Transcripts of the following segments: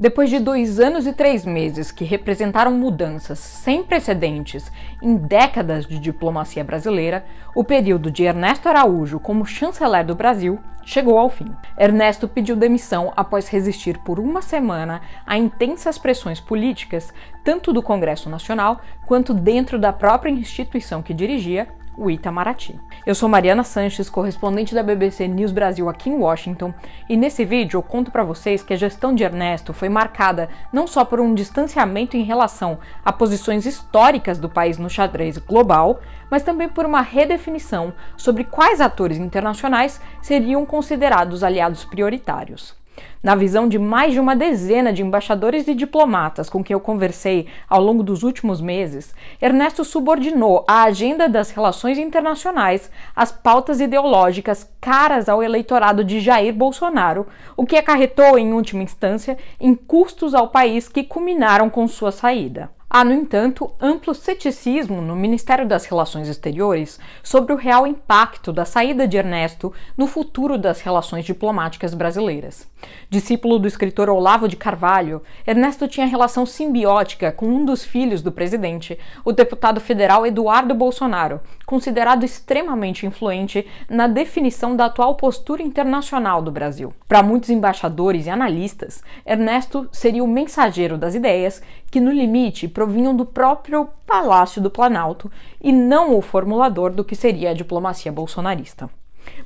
Depois de dois anos e três meses que representaram mudanças sem precedentes em décadas de diplomacia brasileira, o período de Ernesto Araújo como chanceler do Brasil chegou ao fim. Ernesto pediu demissão após resistir por uma semana a intensas pressões políticas, tanto do Congresso Nacional quanto dentro da própria instituição que dirigia, o Itamaraty. Eu sou Mariana Sanches, correspondente da BBC News Brasil aqui em Washington, e nesse vídeo eu conto para vocês que a gestão de Ernesto foi marcada não só por um distanciamento em relação a posições históricas do país no xadrez global, mas também por uma redefinição sobre quais atores internacionais seriam considerados aliados prioritários. Na visão de mais de uma dezena de embaixadores e diplomatas com quem eu conversei ao longo dos últimos meses, Ernesto subordinou a agenda das relações internacionais às pautas ideológicas caras ao eleitorado de Jair Bolsonaro, o que acarretou, em última instância, em custos ao país que culminaram com sua saída. Há, no entanto, amplo ceticismo no Ministério das Relações Exteriores sobre o real impacto da saída de Ernesto no futuro das relações diplomáticas brasileiras. Discípulo do escritor Olavo de Carvalho, Ernesto tinha relação simbiótica com um dos filhos do presidente, o deputado federal Eduardo Bolsonaro, considerado extremamente influente na definição da atual postura internacional do Brasil. Para muitos embaixadores e analistas, Ernesto seria o mensageiro das ideias que, no limite, provinham do próprio Palácio do Planalto e não o formulador do que seria a diplomacia bolsonarista.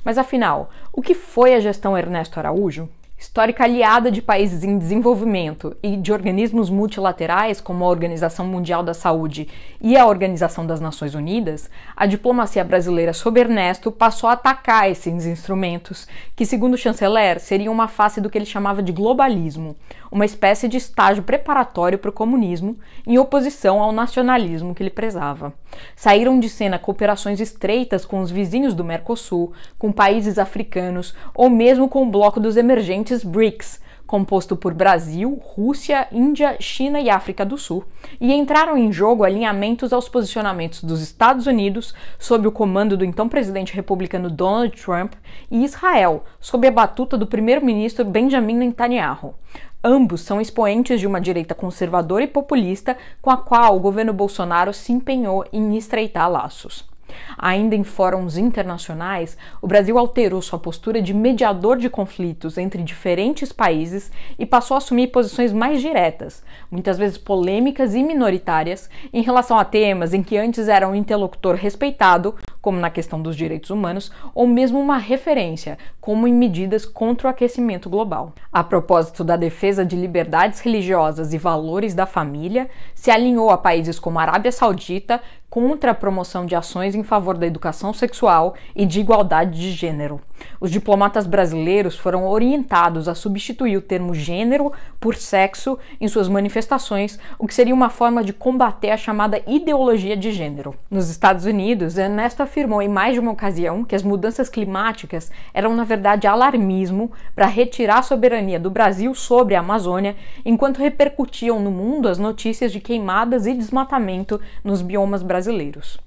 Mas afinal, o que foi a gestão Ernesto Araújo? Histórica aliada de países em desenvolvimento e de organismos multilaterais como a Organização Mundial da Saúde e a Organização das Nações Unidas, a diplomacia brasileira sob Ernesto passou a atacar esses instrumentos, que, segundo o chanceler, seriam uma face do que ele chamava de globalismo, uma espécie de estágio preparatório para o comunismo, em oposição ao nacionalismo que ele prezava. Saíram de cena cooperações estreitas com os vizinhos do Mercosul, com países africanos ou mesmo com o bloco dos emergentes BRICS, composto por Brasil, Rússia, Índia, China e África do Sul, e entraram em jogo alinhamentos aos posicionamentos dos Estados Unidos, sob o comando do então presidente republicano Donald Trump, e Israel, sob a batuta do primeiro-ministro Benjamin Netanyahu. Ambos são expoentes de uma direita conservadora e populista com a qual o governo Bolsonaro se empenhou em estreitar laços. Ainda em fóruns internacionais, o Brasil alterou sua postura de mediador de conflitos entre diferentes países e passou a assumir posições mais diretas, muitas vezes polêmicas e minoritárias, em relação a temas em que antes era um interlocutor respeitado, como na questão dos direitos humanos, ou mesmo uma referência, como em medidas contra o aquecimento global. A propósito da defesa de liberdades religiosas e valores da família, se alinhou a países como a Arábia Saudita, contra a promoção de ações em favor da educação sexual e de igualdade de gênero. Os diplomatas brasileiros foram orientados a substituir o termo gênero por sexo em suas manifestações, o que seria uma forma de combater a chamada ideologia de gênero. Nos Estados Unidos, Ernesto afirmou em mais de uma ocasião que as mudanças climáticas eram, na verdade, alarmismo para retirar a soberania do Brasil sobre a Amazônia, enquanto repercutiam no mundo as notícias de queimadas e desmatamento nos biomas brasileiros brasileiros.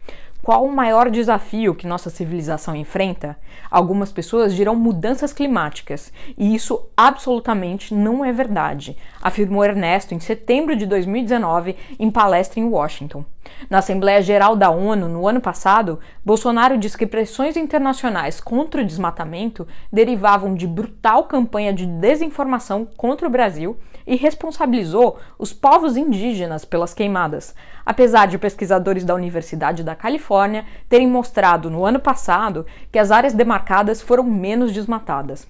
Qual o maior desafio que nossa civilização enfrenta? Algumas pessoas dirão mudanças climáticas, e isso absolutamente não é verdade, afirmou Ernesto em setembro de 2019 em palestra em Washington. Na Assembleia Geral da ONU, no ano passado, Bolsonaro disse que pressões internacionais contra o desmatamento derivavam de brutal campanha de desinformação contra o Brasil e responsabilizou os povos indígenas pelas queimadas, apesar de pesquisadores da Universidade da Califórnia terem mostrado no ano passado que as áreas demarcadas foram menos desmatadas.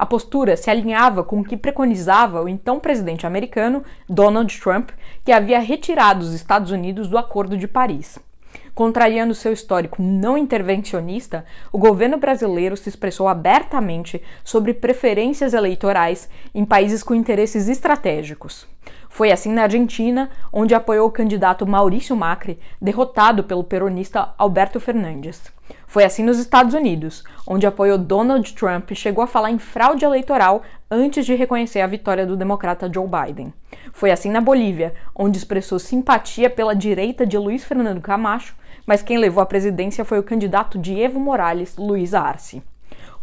A postura se alinhava com o que preconizava o então presidente americano Donald Trump, que havia retirado os Estados Unidos do Acordo de Paris. Contrariando seu histórico não intervencionista, o governo brasileiro se expressou abertamente sobre preferências eleitorais em países com interesses estratégicos. Foi assim na Argentina, onde apoiou o candidato Maurício Macri, derrotado pelo peronista Alberto Fernandes. Foi assim nos Estados Unidos, onde apoiou Donald Trump e chegou a falar em fraude eleitoral antes de reconhecer a vitória do democrata Joe Biden. Foi assim na Bolívia, onde expressou simpatia pela direita de Luiz Fernando Camacho, mas quem levou a presidência foi o candidato de Evo Morales, Luiz Arce.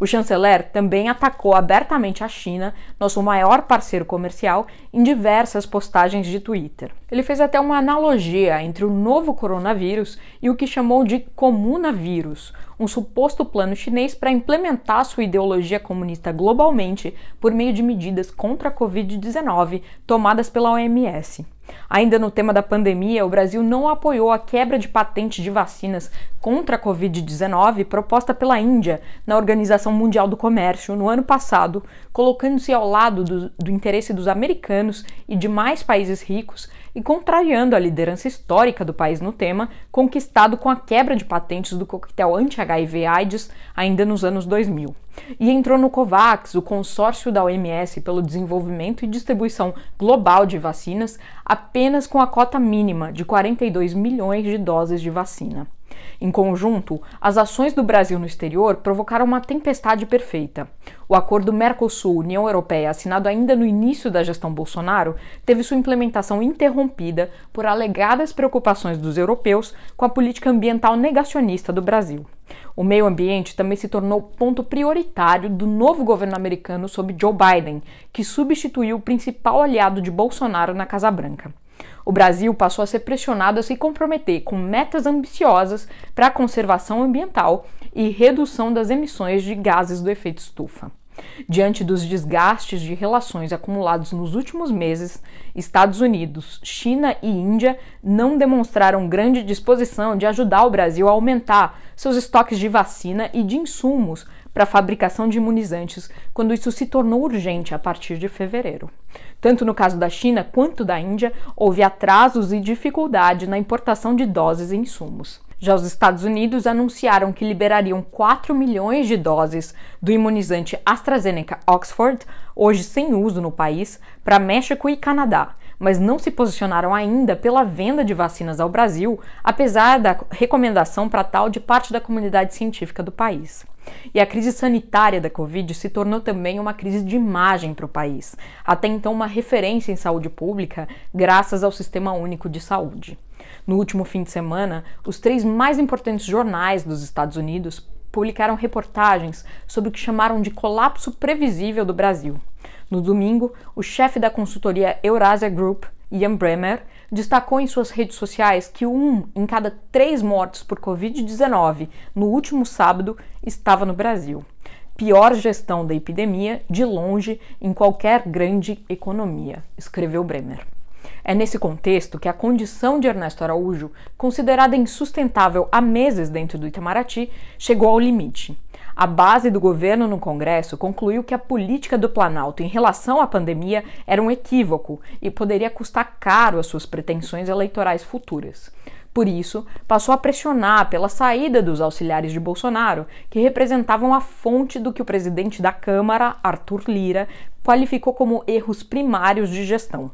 O chanceler também atacou abertamente a China, nosso maior parceiro comercial, em diversas postagens de Twitter. Ele fez até uma analogia entre o novo coronavírus e o que chamou de comunavírus, um suposto plano chinês para implementar sua ideologia comunista globalmente por meio de medidas contra a Covid-19 tomadas pela OMS. Ainda no tema da pandemia, o Brasil não apoiou a quebra de patente de vacinas contra a Covid-19 proposta pela Índia na Organização Mundial do Comércio no ano passado, colocando-se ao lado do, do, interesse dos americanos e de mais países ricos e contrariando a liderança histórica do país no tema, conquistado com a quebra de patentes do coquetel anti-HIV/AIDS ainda nos anos 2000 e entrou no COVAX, o consórcio da OMS pelo desenvolvimento e distribuição global de vacinas, apenas com a cota mínima de 42 milhões de doses de vacina. Em conjunto, as ações do Brasil no exterior provocaram uma tempestade perfeita. O acordo Mercosul-União Europeia, assinado ainda no início da gestão Bolsonaro, teve sua implementação interrompida por alegadas preocupações dos europeus com a política ambiental negacionista do Brasil. O meio ambiente também se tornou ponto prioritário do novo governo americano sob Joe Biden, que substituiu o principal aliado de Bolsonaro na Casa Branca. O Brasil passou a ser pressionado a se comprometer com metas ambiciosas para a conservação ambiental e redução das emissões de gases do efeito estufa. Diante dos desgastes de relações acumulados nos últimos meses, Estados Unidos, China e Índia não demonstraram grande disposição de ajudar o Brasil a aumentar seus estoques de vacina e de insumos para a fabricação de imunizantes quando isso se tornou urgente a partir de fevereiro. Tanto no caso da China quanto da Índia, houve atrasos e dificuldade na importação de doses e insumos. Já os Estados Unidos anunciaram que liberariam 4 milhões de doses do imunizante AstraZeneca Oxford, hoje sem uso no país, para México e Canadá, mas não se posicionaram ainda pela venda de vacinas ao Brasil, apesar da recomendação para tal de parte da comunidade científica do país. E a crise sanitária da Covid se tornou também uma crise de imagem para o país, até então uma referência em saúde pública, graças ao Sistema Único de Saúde. No último fim de semana, os três mais importantes jornais dos Estados Unidos publicaram reportagens sobre o que chamaram de colapso previsível do Brasil. No domingo, o chefe da consultoria Eurasia Group, Ian Bremer, destacou em suas redes sociais que um em cada três mortes por Covid-19 no último sábado estava no Brasil. Pior gestão da epidemia, de longe, em qualquer grande economia, escreveu Bremer. É nesse contexto que a condição de Ernesto Araújo, considerada insustentável há meses dentro do Itamaraty, chegou ao limite. A base do governo no Congresso concluiu que a política do Planalto em relação à pandemia era um equívoco e poderia custar caro às suas pretensões eleitorais futuras. Por isso, passou a pressionar pela saída dos auxiliares de Bolsonaro, que representavam a fonte do que o presidente da Câmara, Arthur Lira, qualificou como erros primários de gestão.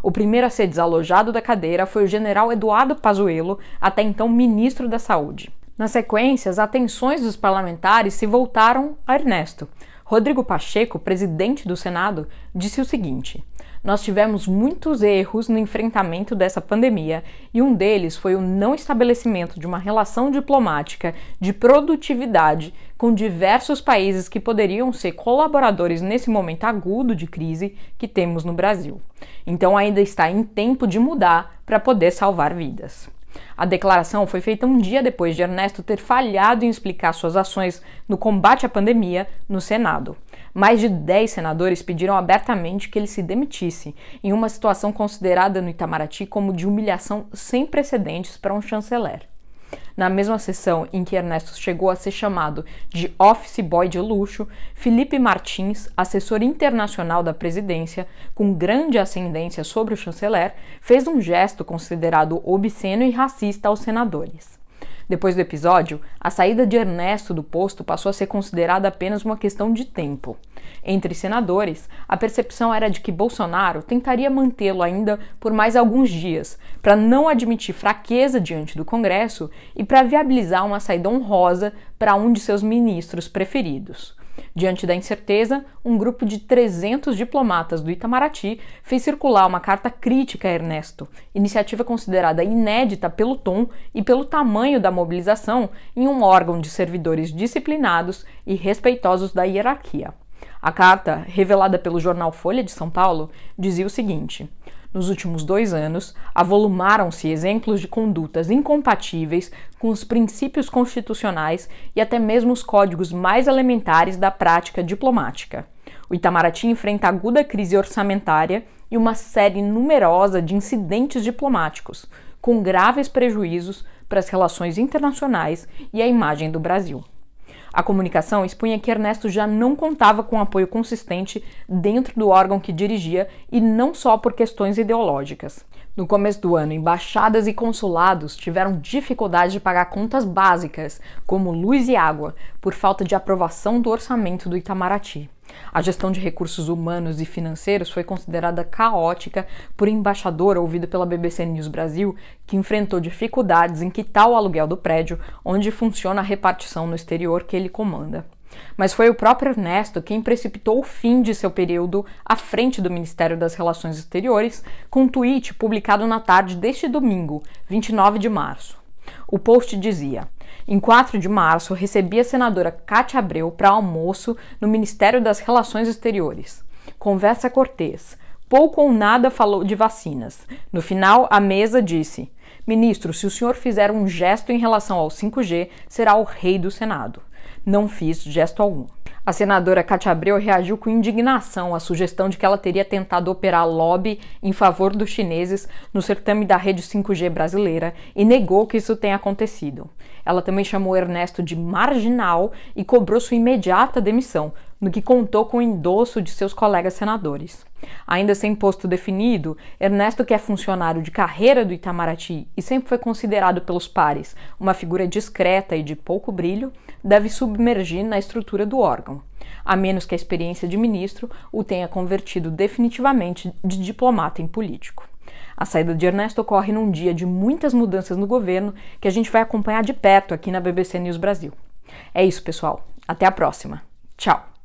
O primeiro a ser desalojado da cadeira foi o general Eduardo Pazuello, até então ministro da Saúde. Na sequência, as atenções dos parlamentares se voltaram a Ernesto. Rodrigo Pacheco, presidente do Senado, disse o seguinte: Nós tivemos muitos erros no enfrentamento dessa pandemia e um deles foi o não estabelecimento de uma relação diplomática de produtividade com diversos países que poderiam ser colaboradores nesse momento agudo de crise que temos no Brasil. Então ainda está em tempo de mudar para poder salvar vidas. A declaração foi feita um dia depois de Ernesto ter falhado em explicar suas ações no combate à pandemia no Senado. Mais de 10 senadores pediram abertamente que ele se demitisse, em uma situação considerada no Itamaraty como de humilhação sem precedentes para um chanceler. Na mesma sessão em que Ernesto chegou a ser chamado de office boy de luxo, Felipe Martins, assessor internacional da presidência, com grande ascendência sobre o chanceler, fez um gesto considerado obsceno e racista aos senadores. Depois do episódio, a saída de Ernesto do posto passou a ser considerada apenas uma questão de tempo. Entre senadores, a percepção era de que Bolsonaro tentaria mantê-lo ainda por mais alguns dias, para não admitir fraqueza diante do Congresso e para viabilizar uma saída honrosa para um de seus ministros preferidos. Diante da incerteza, um grupo de 300 diplomatas do Itamaraty fez circular uma carta crítica a Ernesto, iniciativa considerada inédita pelo tom e pelo tamanho da mobilização em um órgão de servidores disciplinados e respeitosos da hierarquia. A carta, revelada pelo jornal Folha de São Paulo, dizia o seguinte: nos últimos dois anos, avolumaram-se exemplos de condutas incompatíveis com os princípios constitucionais e até mesmo os códigos mais elementares da prática diplomática. O Itamaraty enfrenta aguda crise orçamentária e uma série numerosa de incidentes diplomáticos, com graves prejuízos para as relações internacionais e a imagem do Brasil. A comunicação expunha que Ernesto já não contava com apoio consistente dentro do órgão que dirigia e não só por questões ideológicas. No começo do ano, embaixadas e consulados tiveram dificuldade de pagar contas básicas, como luz e água, por falta de aprovação do orçamento do Itamaraty. A gestão de recursos humanos e financeiros foi considerada caótica por embaixador ouvido pela BBC News Brasil, que enfrentou dificuldades em quitar o aluguel do prédio onde funciona a repartição no exterior que ele comanda. Mas foi o próprio Ernesto quem precipitou o fim de seu período à frente do Ministério das Relações Exteriores com um tweet publicado na tarde deste domingo, 29 de março. O post dizia: Em 4 de março, recebi a senadora Cátia Abreu para almoço no Ministério das Relações Exteriores. Conversa cortês. Pouco ou nada falou de vacinas. No final, a mesa disse: Ministro, se o senhor fizer um gesto em relação ao 5G, será o rei do Senado. Não fiz gesto algum. A senadora Cátia Abreu reagiu com indignação à sugestão de que ela teria tentado operar lobby em favor dos chineses no certame da rede 5G brasileira e negou que isso tenha acontecido. Ela também chamou Ernesto de marginal e cobrou sua imediata demissão, no que contou com o endosso de seus colegas senadores. Ainda sem posto definido, Ernesto, que é funcionário de carreira do Itamaraty e sempre foi considerado pelos pares uma figura discreta e de pouco brilho, deve submergir na estrutura do órgão, a menos que a experiência de ministro o tenha convertido definitivamente de diplomata em político. A saída de Ernesto ocorre num dia de muitas mudanças no governo que a gente vai acompanhar de perto aqui na BBC News Brasil. É isso, pessoal. Até a próxima. Tchau!